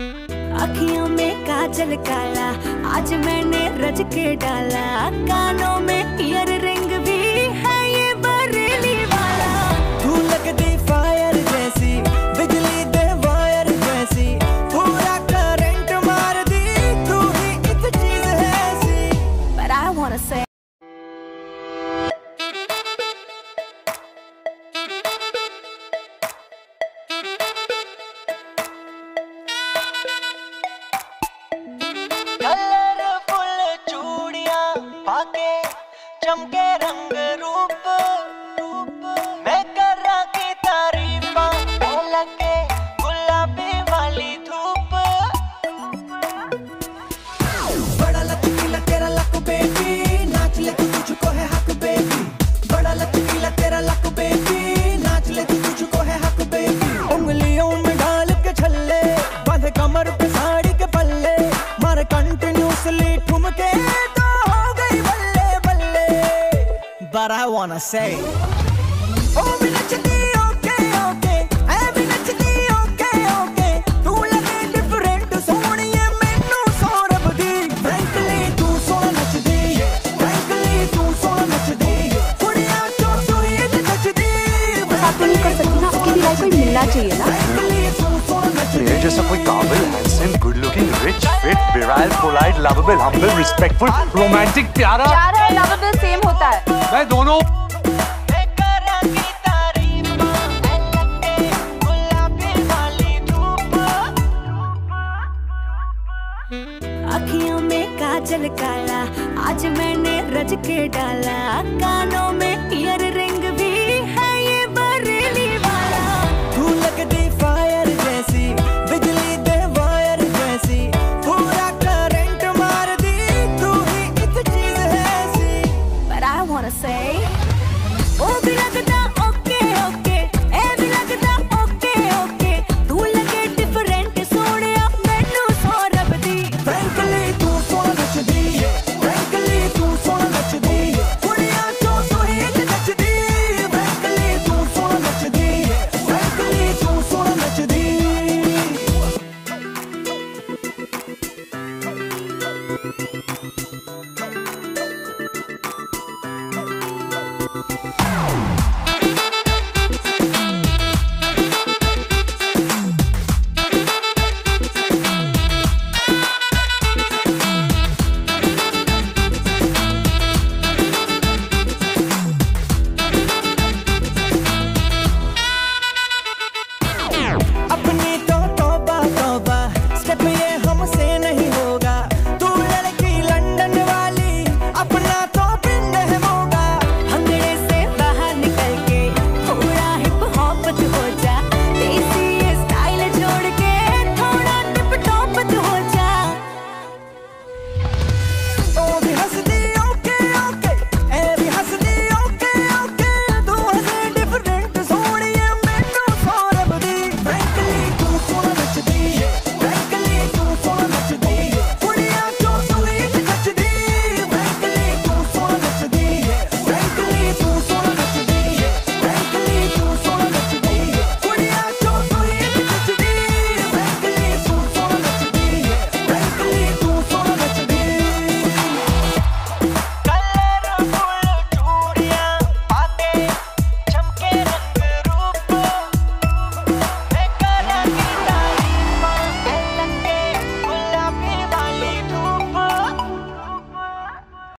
अखियों में काजल काला आज मैंने रज के डाला कानों में don't get hungry. what I wanna say. चाहिए ना ये जैसा कोई काबिल handsome good looking rich fit virile polite lovable humble respectful romantic प्यारा प्यारा और लवेबल सेम होता है। मैं दोनों अखियों में काजल काला आज मैंने रज के डाला कानों में ईयर